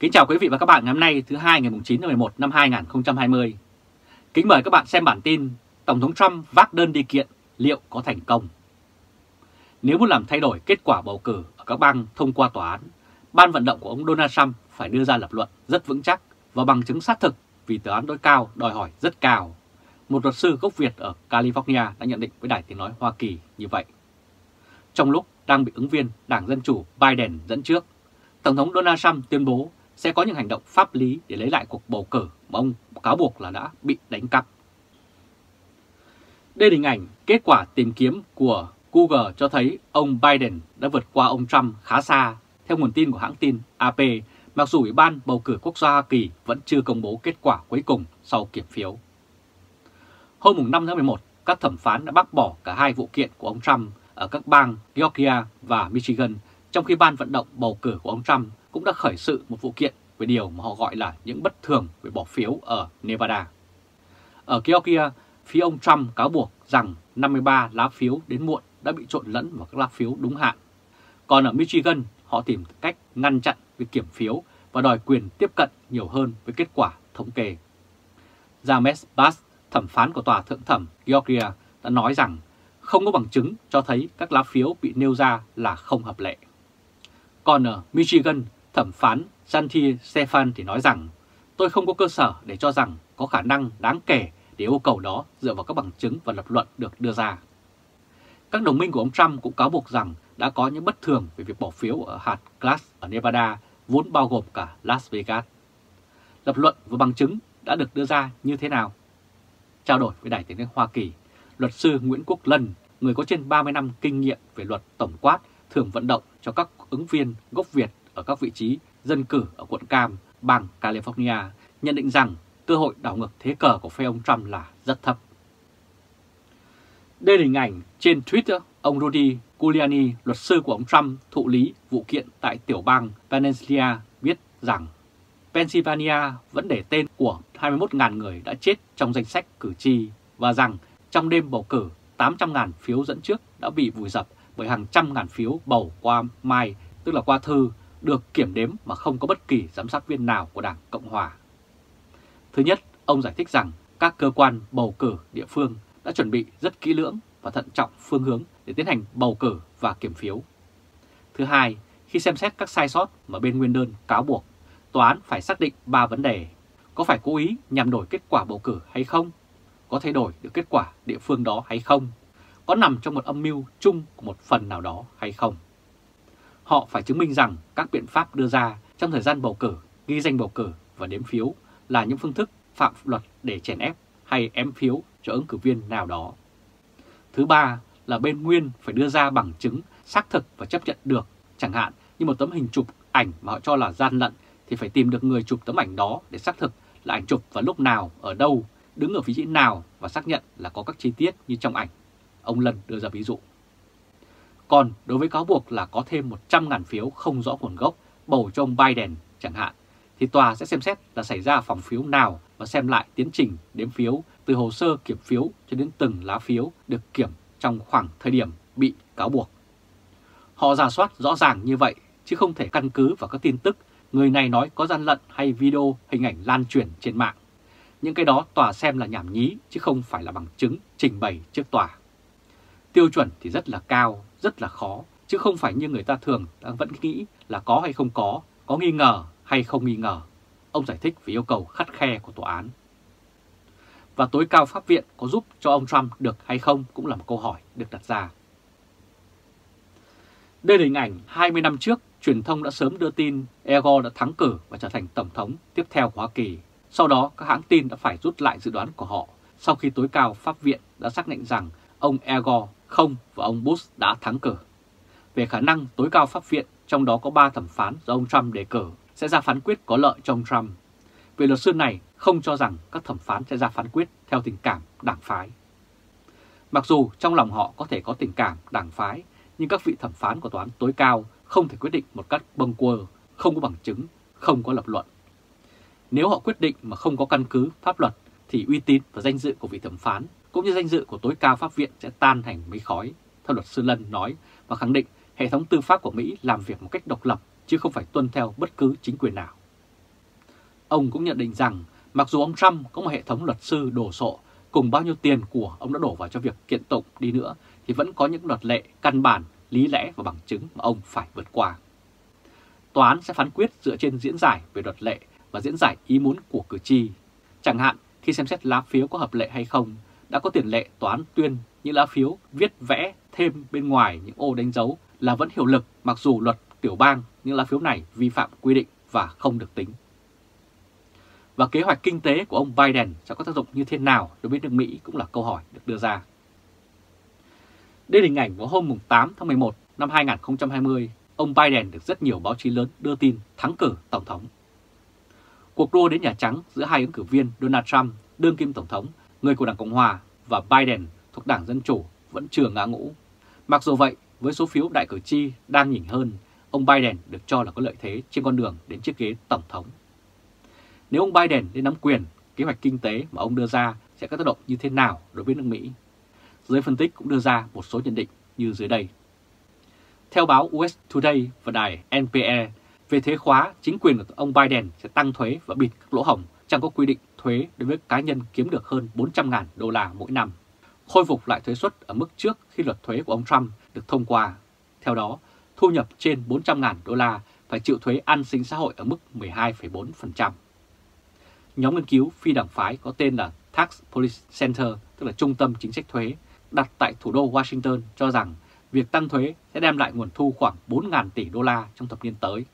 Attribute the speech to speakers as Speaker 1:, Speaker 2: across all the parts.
Speaker 1: Kính chào quý vị và các bạn ngày hôm nay thứ hai ngày 9 tháng 11 năm 2020. Kính mời các bạn xem bản tin Tổng thống Trump vác đơn đi kiện liệu có thành công. Nếu muốn làm thay đổi kết quả bầu cử ở các bang thông qua tòa án, ban vận động của ông Donald Trump phải đưa ra lập luận rất vững chắc và bằng chứng xác thực vì tòa án tối cao đòi hỏi rất cao. Một luật sư gốc Việt ở California đã nhận định với Đài Tiếng Nói Hoa Kỳ như vậy. Trong lúc đang bị ứng viên Đảng Dân Chủ Biden dẫn trước, Tổng thống Donald Trump tuyên bố sẽ có những hành động pháp lý để lấy lại cuộc bầu cử mà ông cáo buộc là đã bị đánh cắp. Đây là hình ảnh kết quả tìm kiếm của Google cho thấy ông Biden đã vượt qua ông Trump khá xa, theo nguồn tin của hãng tin AP, mặc dù Ủy ban bầu cử quốc gia Hoa Kỳ vẫn chưa công bố kết quả cuối cùng sau kiểm phiếu. Hôm 5 tháng 11, các thẩm phán đã bác bỏ cả hai vụ kiện của ông Trump ở các bang Georgia và Michigan, trong khi ban vận động bầu cử của ông Trump cũng đã khởi sự một vụ kiện về điều mà họ gọi là những bất thường về bỏ phiếu ở Nevada. Ở Georgia, phía ông Trump cáo buộc rằng 53 lá phiếu đến muộn đã bị trộn lẫn vào các lá phiếu đúng hạn. Còn ở Michigan, họ tìm cách ngăn chặn việc kiểm phiếu và đòi quyền tiếp cận nhiều hơn với kết quả thống kê. James Bass, thẩm phán của Tòa Thượng thẩm Georgia, đã nói rằng không có bằng chứng cho thấy các lá phiếu bị nêu ra là không hợp lệ. Còn ở Michigan, thẩm phán Santi Stefan thì nói rằng tôi không có cơ sở để cho rằng có khả năng đáng kể để yêu cầu đó dựa vào các bằng chứng và lập luận được đưa ra. Các đồng minh của ông Trump cũng cáo buộc rằng đã có những bất thường về việc bỏ phiếu ở hạt Glass ở Nevada, vốn bao gồm cả Las Vegas. Lập luận và bằng chứng đã được đưa ra như thế nào? Trao đổi với Đài tiếng nói Hoa Kỳ, luật sư Nguyễn Quốc Lân, người có trên 30 năm kinh nghiệm về luật tổng quát, thường vận động cho các ứng viên gốc Việt ở các vị trí dân cử ở quận Cam, bang California, nhận định rằng cơ hội đảo ngược thế cờ của phe ông Trump là rất thấp. Đây là hình ảnh trên Twitter, ông Rudy Giuliani, luật sư của ông Trump, thụ lý vụ kiện tại tiểu bang Pennsylvania viết rằng Pennsylvania vẫn để tên của 21.000 người đã chết trong danh sách cử tri và rằng trong đêm bầu cử 800.000 phiếu dẫn trước đã bị vùi dập bởi hàng trăm ngàn phiếu bầu qua mai, tức là qua thư, được kiểm đếm mà không có bất kỳ giám sát viên nào của Đảng Cộng Hòa. Thứ nhất, ông giải thích rằng các cơ quan bầu cử địa phương đã chuẩn bị rất kỹ lưỡng và thận trọng phương hướng để tiến hành bầu cử và kiểm phiếu. Thứ hai, khi xem xét các sai sót mà bên nguyên đơn cáo buộc, tòa án phải xác định 3 vấn đề. Có phải cố ý nhằm đổi kết quả bầu cử hay không? Có thay đổi được kết quả địa phương đó hay không? Có nằm trong một âm mưu chung của một phần nào đó hay không? Họ phải chứng minh rằng các biện pháp đưa ra trong thời gian bầu cử, ghi danh bầu cử và đếm phiếu là những phương thức phạm luật để chèn ép hay ém phiếu cho ứng cử viên nào đó. Thứ ba là bên nguyên phải đưa ra bằng chứng xác thực và chấp nhận được, chẳng hạn như một tấm hình chụp ảnh mà họ cho là gian lận thì phải tìm được người chụp tấm ảnh đó để xác thực là ảnh chụp vào lúc nào, ở đâu, đứng ở vị trí nào và xác nhận là có các chi tiết như trong ảnh. Ông Lân đưa ra ví dụ. Còn đối với cáo buộc là có thêm 100.000 phiếu không rõ nguồn gốc bầu cho ông Biden chẳng hạn, thì tòa sẽ xem xét là xảy ra phòng phiếu nào và xem lại tiến trình đếm phiếu từ hồ sơ kiểm phiếu cho đến từng lá phiếu được kiểm trong khoảng thời điểm bị cáo buộc. Họ giả soát rõ ràng như vậy chứ không thể căn cứ vào các tin tức người này nói có gian lận hay video hình ảnh lan truyền trên mạng. Những cái đó tòa xem là nhảm nhí chứ không phải là bằng chứng trình bày trước tòa. Tiêu chuẩn thì rất là cao, rất là khó, chứ không phải như người ta thường đang vẫn nghĩ là có hay không có, có nghi ngờ hay không nghi ngờ. Ông giải thích về yêu cầu khắt khe của tòa án. Và tối cao pháp viện có giúp cho ông Trump được hay không cũng là một câu hỏi được đặt ra. Đây là hình ảnh 20 năm trước, truyền thông đã sớm đưa tin Ego đã thắng cử và trở thành Tổng thống tiếp theo của Hoa Kỳ. Sau đó, các hãng tin đã phải rút lại dự đoán của họ sau khi tối cao pháp viện đã xác định rằng ông Ego không và ông Bush đã thắng cử. Về khả năng tối cao pháp viện, trong đó có 3 thẩm phán do ông Trump đề cử, sẽ ra phán quyết có lợi cho ông Trump. Vị luật sư này không cho rằng các thẩm phán sẽ ra phán quyết theo tình cảm đảng phái. Mặc dù trong lòng họ có thể có tình cảm đảng phái, nhưng các vị thẩm phán của tòa án tối cao không thể quyết định một cách bâng quơ, không có bằng chứng, không có lập luận. Nếu họ quyết định mà không có căn cứ pháp luật thì uy tín và danh dự của vị thẩm phán cũng như danh dự của tối cao pháp viện sẽ tan thành mấy khói, theo luật sư Lân nói và khẳng định hệ thống tư pháp của Mỹ làm việc một cách độc lập chứ không phải tuân theo bất cứ chính quyền nào. Ông cũng nhận định rằng mặc dù ông Trump có một hệ thống luật sư đồ sộ cùng bao nhiêu tiền của ông đã đổ vào cho việc kiện tụng đi nữa thì vẫn có những luật lệ căn bản, lý lẽ và bằng chứng mà ông phải vượt qua. Tòa án sẽ phán quyết dựa trên diễn giải về luật lệ và diễn giải ý muốn của cử tri. Chẳng hạn khi xem xét lá phiếu có hợp lệ hay không, đã có tiền lệ tòa án tuyên những lá phiếu viết vẽ thêm bên ngoài những ô đánh dấu là vẫn hiệu lực mặc dù luật tiểu bang những lá phiếu này vi phạm quy định và không được tính. Và kế hoạch kinh tế của ông Biden sẽ có tác dụng như thế nào đối với nước Mỹ cũng là câu hỏi được đưa ra. Đây là hình ảnh của hôm 8 tháng 11 năm 2020, ông Biden được rất nhiều báo chí lớn đưa tin thắng cử Tổng thống. Cuộc đua đến Nhà Trắng giữa hai ứng cử viên Donald Trump, đương kim Tổng thống, người của Đảng Cộng Hòa và Biden thuộc Đảng Dân Chủ vẫn chưa ngã ngũ. Mặc dù vậy, với số phiếu đại cử tri đang nhỉnh hơn, ông Biden được cho là có lợi thế trên con đường đến chiếc ghế Tổng thống. Nếu ông Biden lên nắm quyền, kế hoạch kinh tế mà ông đưa ra sẽ có tác động như thế nào đối với nước Mỹ? Giới phân tích cũng đưa ra một số nhận định như dưới đây. Theo báo US Today và đài NPR, về thế khóa, chính quyền của ông Biden sẽ tăng thuế và bịt các lỗ hổng chẳng có quy định thuế đối với cá nhân kiếm được hơn 400.000 đô la mỗi năm, khôi phục lại thuế suất ở mức trước khi luật thuế của ông Trump được thông qua. Theo đó, thu nhập trên 400.000 đô la phải chịu thuế an sinh xã hội ở mức 12,4%. Nhóm nghiên cứu phi đảng phái có tên là Tax Policy Center, tức là Trung tâm Chính sách Thuế, đặt tại thủ đô Washington cho rằng việc tăng thuế sẽ đem lại nguồn thu khoảng 4.000 tỷ đô la trong thập niên tới.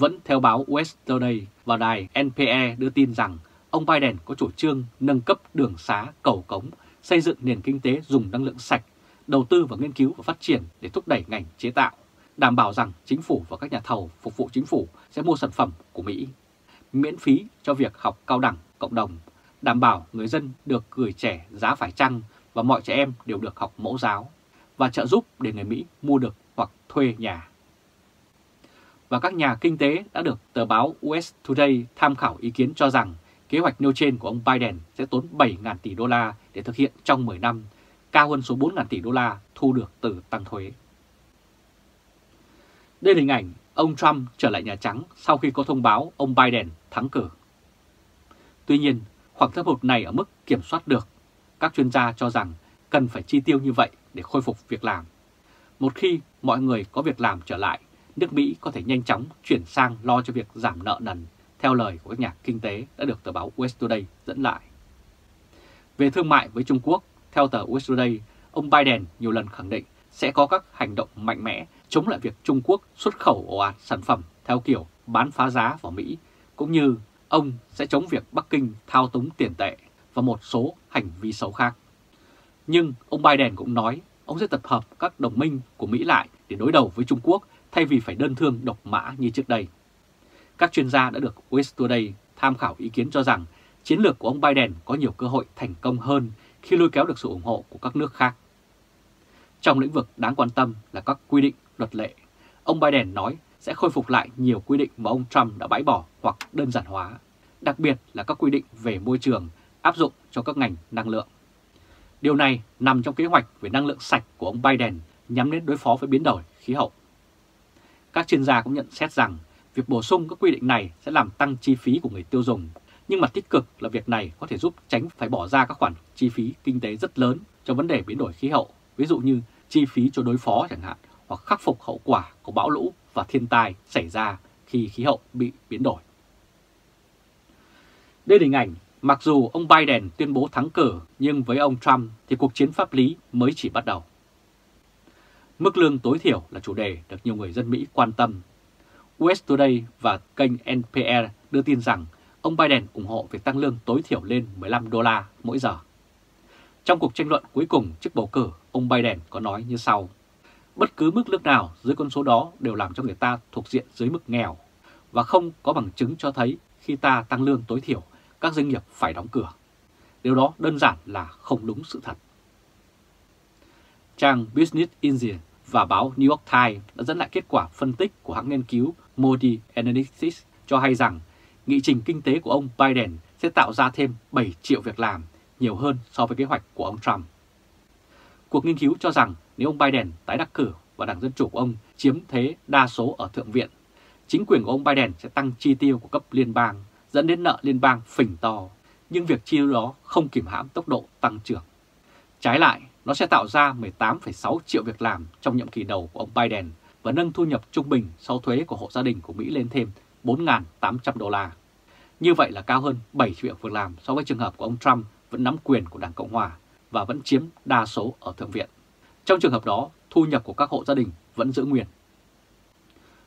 Speaker 1: Vẫn theo báo West Today và đài NPE đưa tin rằng ông Biden có chủ trương nâng cấp đường xá, cầu cống, xây dựng nền kinh tế dùng năng lượng sạch, đầu tư vào nghiên cứu và phát triển để thúc đẩy ngành chế tạo, đảm bảo rằng chính phủ và các nhà thầu phục vụ chính phủ sẽ mua sản phẩm của Mỹ, miễn phí cho việc học cao đẳng cộng đồng, đảm bảo người dân được gửi trẻ giá phải chăng và mọi trẻ em đều được học mẫu giáo, và trợ giúp để người Mỹ mua được hoặc thuê nhà và các nhà kinh tế đã được tờ báo US Today tham khảo ý kiến cho rằng kế hoạch nêu trên của ông Biden sẽ tốn 7.000 tỷ đô la để thực hiện trong 10 năm, cao hơn số 4.000 tỷ đô la thu được từ tăng thuế. Đây là hình ảnh ông Trump trở lại Nhà Trắng sau khi có thông báo ông Biden thắng cử. Tuy nhiên, khoảng thâm hụt này ở mức kiểm soát được. Các chuyên gia cho rằng cần phải chi tiêu như vậy để khôi phục việc làm. Một khi mọi người có việc làm trở lại nước Mỹ có thể nhanh chóng chuyển sang lo cho việc giảm nợ nần, theo lời của các nhà kinh tế đã được tờ báo West Today dẫn lại. Về thương mại với Trung Quốc, theo tờ West Today, ông Biden nhiều lần khẳng định sẽ có các hành động mạnh mẽ chống lại việc Trung Quốc xuất khẩu ồ ạt sản phẩm theo kiểu bán phá giá vào Mỹ, cũng như ông sẽ chống việc Bắc Kinh thao túng tiền tệ và một số hành vi xấu khác. Nhưng ông Biden cũng nói ông sẽ tập hợp các đồng minh của Mỹ lại để đối đầu với Trung Quốc thay vì phải đơn thương độc mã như trước đây. Các chuyên gia đã được West Today tham khảo ý kiến cho rằng chiến lược của ông Biden có nhiều cơ hội thành công hơn khi lôi kéo được sự ủng hộ của các nước khác. Trong lĩnh vực đáng quan tâm là các quy định luật lệ, ông Biden nói sẽ khôi phục lại nhiều quy định mà ông Trump đã bãi bỏ hoặc đơn giản hóa, đặc biệt là các quy định về môi trường áp dụng cho các ngành năng lượng. Điều này nằm trong kế hoạch về năng lượng sạch của ông Biden nhắm đến đối phó với biến đổi khí hậu. Các chuyên gia cũng nhận xét rằng việc bổ sung các quy định này sẽ làm tăng chi phí của người tiêu dùng, nhưng mặt tích cực là việc này có thể giúp tránh phải bỏ ra các khoản chi phí kinh tế rất lớn cho vấn đề biến đổi khí hậu, ví dụ như chi phí cho đối phó chẳng hạn, hoặc khắc phục hậu quả của bão lũ và thiên tai xảy ra khi khí hậu bị biến đổi. Đây là hình ảnh, mặc dù ông Biden tuyên bố thắng cử, nhưng với ông Trump thì cuộc chiến pháp lý mới chỉ bắt đầu. Mức lương tối thiểu là chủ đề được nhiều người dân Mỹ quan tâm. US Today và kênh NPR đưa tin rằng ông Biden ủng hộ việc tăng lương tối thiểu lên 15 đô la mỗi giờ. Trong cuộc tranh luận cuối cùng trước bầu cử, ông Biden có nói như sau. Bất cứ mức lương nào dưới con số đó đều làm cho người ta thuộc diện dưới mức nghèo và không có bằng chứng cho thấy khi ta tăng lương tối thiểu, các doanh nghiệp phải đóng cửa. Điều đó đơn giản là không đúng sự thật. Trang Business Insider và báo New York Times đã dẫn lại kết quả phân tích của hãng nghiên cứu Modi Analytics cho hay rằng nghị trình kinh tế của ông Biden sẽ tạo ra thêm 7 triệu việc làm, nhiều hơn so với kế hoạch của ông Trump. Cuộc nghiên cứu cho rằng nếu ông Biden tái đắc cử và Đảng Dân Chủ của ông chiếm thế đa số ở Thượng viện, chính quyền của ông Biden sẽ tăng chi tiêu của cấp liên bang dẫn đến nợ liên bang phình to, nhưng việc chi tiêu đó không kìm hãm tốc độ tăng trưởng. Trái lại, nó sẽ tạo ra 18,6 triệu việc làm trong nhiệm kỳ đầu của ông Biden và nâng thu nhập trung bình sau thuế của hộ gia đình của Mỹ lên thêm 4.800 đô la. Như vậy là cao hơn 7 triệu việc làm so với trường hợp của ông Trump vẫn nắm quyền của Đảng Cộng Hòa và vẫn chiếm đa số ở Thượng viện. Trong trường hợp đó, thu nhập của các hộ gia đình vẫn giữ nguyên.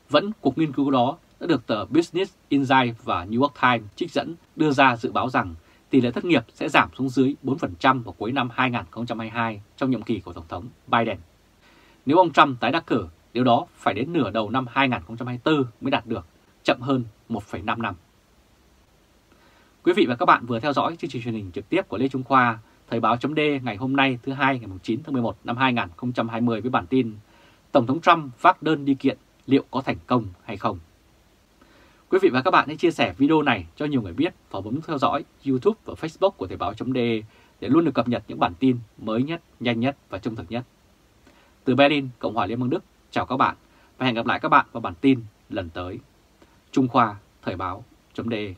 Speaker 1: Vẫn cuộc nghiên cứu đó đã được tờ Business Insight và New York Times trích dẫn đưa ra dự báo rằng tỷ lệ thất nghiệp sẽ giảm xuống dưới 4% vào cuối năm 2022 trong nhiệm kỳ của Tổng thống Biden. Nếu ông Trump tái đắc cử, điều đó phải đến nửa đầu năm 2024 mới đạt được, chậm hơn 1,5 năm. Quý vị và các bạn vừa theo dõi chương trình truyền hình trực tiếp của Lê Trung Khoa, Thời báo chấm ngày hôm nay thứ hai ngày 9 tháng 11 năm 2020 với bản tin Tổng thống Trump phát đơn đi kiện liệu có thành công hay không. Quý vị và các bạn hãy chia sẻ video này cho nhiều người biết và bấm theo dõi YouTube và Facebook của Thời báo.de để luôn được cập nhật những bản tin mới nhất, nhanh nhất và trung thực nhất. Từ Berlin, Cộng hòa Liên bang Đức, chào các bạn và hẹn gặp lại các bạn vào bản tin lần tới. Trung Khoa Thời báo.de